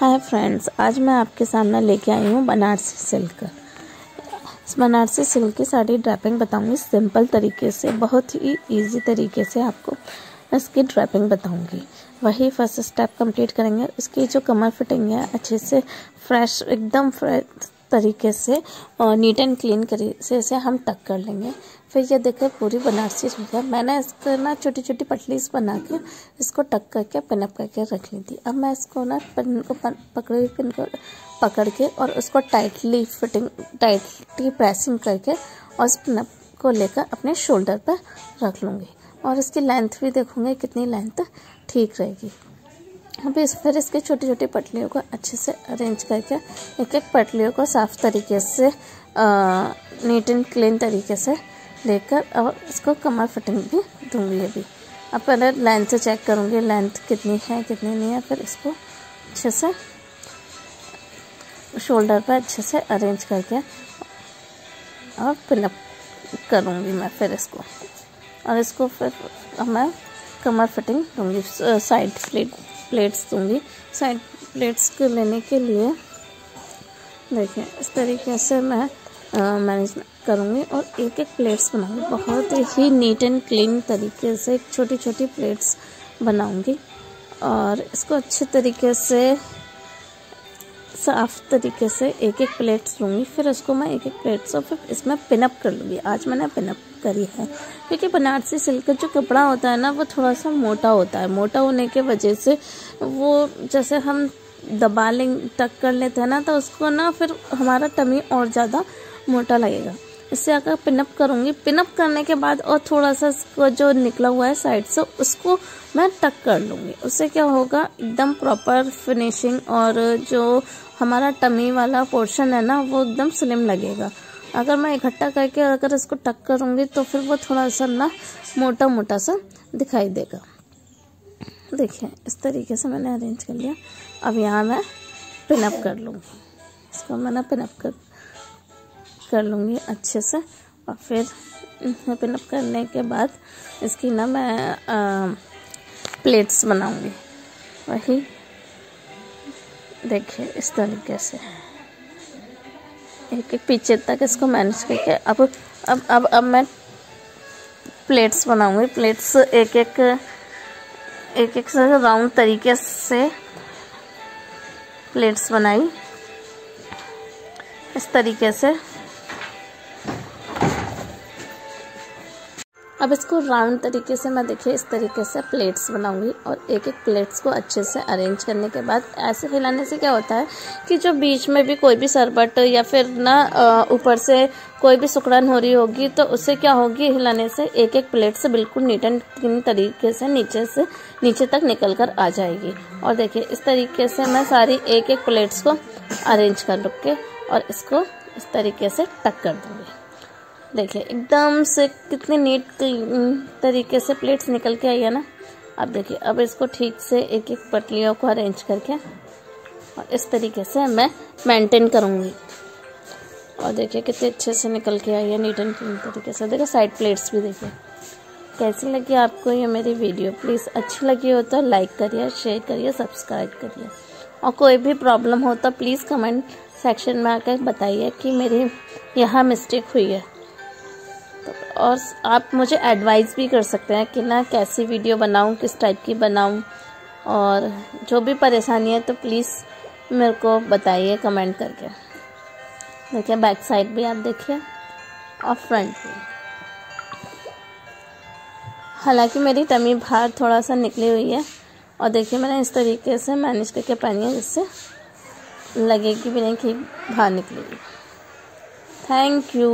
Hi friends, आज मैं आपके सामने लेके आई हूँ बनारसी सिल्क। इस बनारसी सिल्क की साड़ी ड्रैपिंग बताऊँगी सिंपल तरीके से, बहुत ही इजी तरीके से आपको इसकी ड्रैपिंग बताऊँगी। वही फ़र्स्ट स्टेप कंप्लीट करेंगे। इसकी जो कमर फिटिंग है, अच्छे से फ्रेश एकदम फ्रेश तरीके से नीट एंड क्लीन से इसे हम टक कर लेंगे। फिर ये देखिए पूरी बनारसी सूट है मैंने इसको ना छोटी छोटी पटलीस बना के इसको टक करके, पिनअप करके रख ली थी। अब मैं इसको ना पिन को पकड़े हुई पिन को पकड़ के और उसको टाइटली फिटिंग, टाइटली प्रेसिंग करके और उस पिनअप को लेकर अपने शोल्डर पर रख लूँगी। और इसकी लेंथ भी देखूँगी कितनी लेंथ ठीक रहेगी। अब इस फिर इसके छोटी छोटी पटलियों को अच्छे से अरेंज करके एक एक पटलियों को साफ़ तरीके से नीट एंड क्लीन तरीके से लेकर और इसको कमर फिटिंग भी दूँगी अभी। अब पहले लेंथ से चेक करूँगी लेंथ कितनी है, कितनी नहीं है, फिर इसको अच्छे से शोल्डर पर अच्छे से अरेंज करके और पिनअप करूँगी मैं फिर इसको। और इसको फिर मैं कमर फिटिंग दूँगी साइड प्लेट प्लेट्स दूँगी। साइड प्लेट्स को लेने के लिए देखिए, इस तरीके से मैं मैनेज करूँगी और एक एक प्लेट्स बनाऊँगी। बहुत ही नीट एंड क्लीन तरीके से छोटी छोटी प्लेट्स बनाऊँगी और इसको अच्छे तरीके से, साफ़ तरीके से एक एक प्लेट्स लूँगी फिर उसको मैं एक एक प्लेट्स और फिर इसमें पिनअप कर लूँगी। आज मैंने पिनअप करी है। क्योंकि बनारसी सिल्क का जो कपड़ा होता है ना, वो थोड़ा सा मोटा होता है। मोटा होने के वजह से वो जैसे हम दबा लें टक कर लेते हैं ना तो उसको ना फिर हमारा टमी और ज़्यादा मोटा लगेगा। इससे अगर पिनअप करूँगी, पिनअप करने के बाद और थोड़ा सा इसको जो निकला हुआ है साइड से, उसको मैं टक कर लूँगी। उससे क्या होगा, एकदम प्रॉपर फिनिशिंग और जो हमारा टमी वाला पोर्शन है ना, वो एकदम स्लिम लगेगा। अगर मैं इकट्ठा करके अगर इसको टक करूँगी तो फिर वो थोड़ा सा ना मोटा मोटा सा दिखाई देगा। देखिए इस तरीके से मैंने अरेंज कर लिया। अब यहाँ मैं पिनअप कर लूँगी। इसको मैंने पिनअप कर कर लूँगी अच्छे से। और फिर पिनअप करने के बाद इसकी ना मैं आ, प्लेट्स बनाऊँगी। वही। देखिए इस तरीके से। एक एक पीछे तक इसको मैनेज करके। अब अब अब अब मैं प्लेट्स बनाऊँगी। प्लेट्स एक एक एक एक से राउंड तरीके से प्लेट्स बनाई। इस तरीके से। अब इसको राउंड तरीके से मैं देखिए, इस तरीके से प्लेट्स बनाऊँगी और एक एक प्लेट्स को अच्छे से अरेंज करने के बाद ऐसे हिलाने से क्या होता है कि जो बीच में भी कोई भी सरबट या फिर ना ऊपर से कोई भी सुखड़न हो रही होगी तो उससे क्या होगी, हिलाने से एक एक प्लेट से बिल्कुल नीट एंड क्लीन तरीके से नीचे से, नीचे तक निकल कर आ जाएगी। और देखिए, इस तरीके से मैं सारी एक एक प्लेट्स को अरेंज कर रुक के और इसको इस तरीके से टक कर दूँगी। देखिए, एकदम से कितनी नीट तरीके से प्लेट्स निकल के आई है ना। अब देखिए, अब इसको ठीक से एक एक पटलियों को अरेंज करके और इस तरीके से मैं मेंटेन करूँगी। और देखिए, कितने अच्छे से निकल के आई है नीट एंड क्लीन तरीके से। देखिए साइड प्लेट्स भी देखिए। कैसी लगी आपको ये मेरी वीडियो प्लीज़ अच्छी लगी हो तो लाइक करिए शेयर करिए सब्सक्राइब करिए। और कोई भी प्रॉब्लम हो तो प्लीज़ कमेंट सेक्शन में आकर बताइए कि मेरी यहाँ मिस्टेक हुई है। और आप मुझे एडवाइस भी कर सकते हैं कि ना कैसी वीडियो बनाऊँ, किस टाइप की बनाऊँ। और जो भी परेशानी है तो प्लीज़ मेरे को बताइए कमेंट करके। देखिए बैक साइड भी आप देखिए और फ्रंट भी। हालाँकि मेरी टमी बाहर थोड़ा सा निकली हुई है और देखिए, मैंने इस तरीके से मैनेज करके पहनी है जिससे लगेगी भी नहीं कि बाहर निकलेगी थैंक यू